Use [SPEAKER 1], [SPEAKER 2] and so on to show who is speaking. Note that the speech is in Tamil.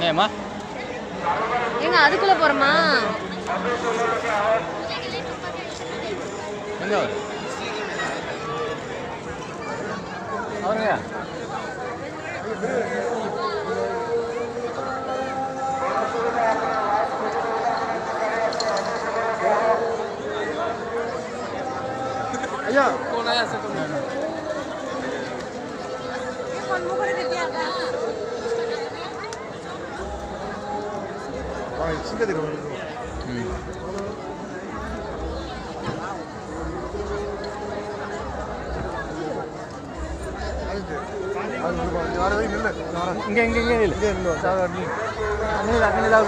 [SPEAKER 1] நேமா
[SPEAKER 2] எங்க அதுக்குள்ள போறோமா
[SPEAKER 1] எங்க அவர்? அவருங்க?
[SPEAKER 3] ஐயா. போனாயா வந்து
[SPEAKER 1] ம்
[SPEAKER 3] வர வரைக்கும் நில்லு வரேன்
[SPEAKER 1] இங்கே இங்கே இங்கே இல்லை
[SPEAKER 3] இங்கே நில்லு சார் நீ
[SPEAKER 1] அங்கே அங்கே தான்